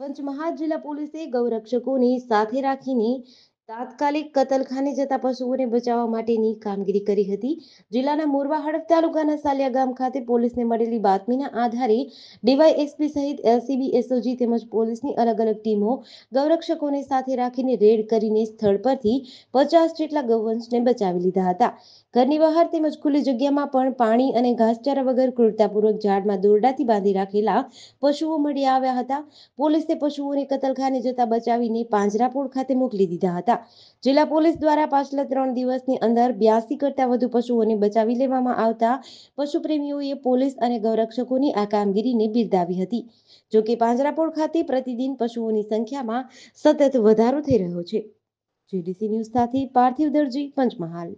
પંચમહાલ જિલ્લા પોલીસે ગૌરક્ષકોને સાથે રાખીને તાત્કાલિક કતલખાને જતા પશુઓને બચાવવા માટેની કામગીરી કરી હતી. જિલ્લાના મોરવા હડફ તાલુકાના સાલિયા ગામ ખાતે પોલીસને મળેલી બાતમીના આધારે ડીવાયએસપી સહિત એલસીબી, એસઓજી તેમજ પોલીસની અલગ અલગ ટીમો ગૌરક્ષકોને સાથે રાખીને રેડ કરીને સ્થળ પરથી પચાસ જેટલા ગૌવંશને બચાવી લીધા હતા. ઘરની બહાર તેમજ ખુલ્લી જગ્યામાં પણ પાણી અને ઘાસચારા વગર ક્રૂરતાપૂર્વક ઝાડમાં દોરડાથી બાંધી રાખેલા પશુઓ મળી આવ્યા હતા. પોલીસે પશુઓને કતલખાને જતા બચાવીને પાંજરાપોળ ખાતે મોકલી દીધા હતા. જિલ્લા પોલીસ દ્વારા પાછલા ત્રણ દિવસની અંદર બ્યાસી કરતા વધુ પશુઓને બચાવી લેવામાં આવતા પશુપ્રેમીઓએ પોલીસ અને ગૌરક્ષકોની આ કામગીરીને બિરદાવી હતી. જોકે પાંજરાપોળ ખાતે પ્રતિદિન પશુઓની સંખ્યામાં સતત વધારો થઈ રહ્યો છે. જીડીસી ન્યૂઝ સાથે પાર્થિવ દરજી, પંચમહાલ.